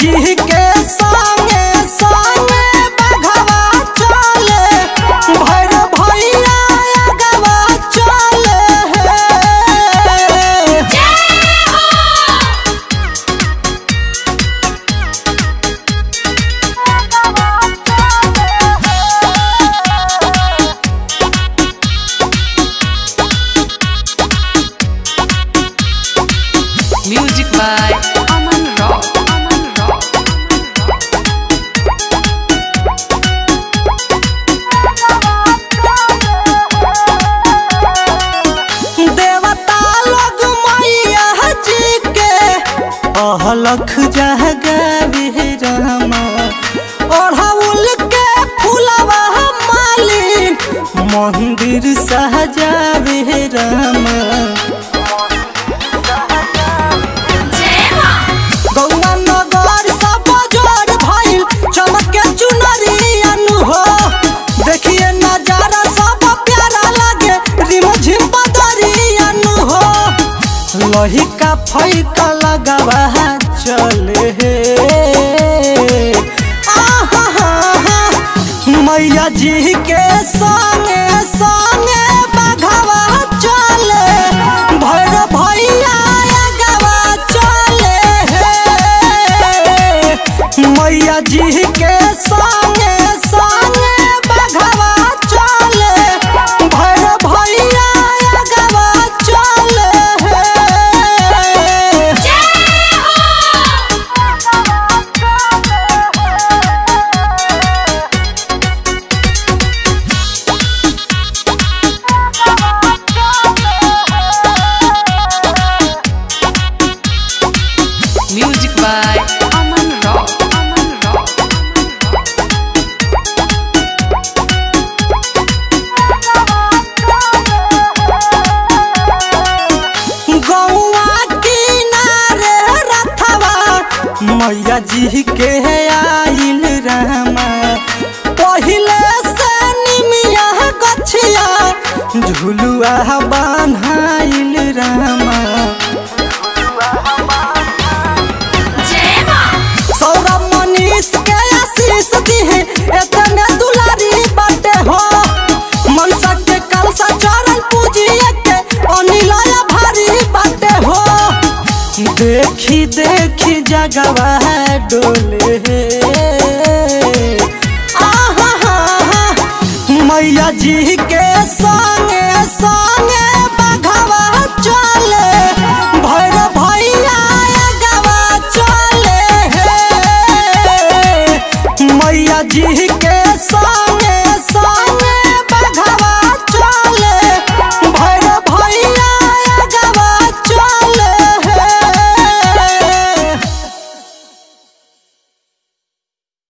जी के संगे संगे बघवा चले भैर भैया अगवा चले हे। Music जहगावे रामा ओढ़ाउल के फुलवा मालिन मंदिर सजावे रामा गौवा नगर सब जोड़ भइल मैया जी मैया जी के आइल रामा पहिले से निमिया गछिया झुलुआ बान्हाइल रामा गवा डोले मैया जी के संगे संगे बघवा भैया गवा मैया जी